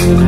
you.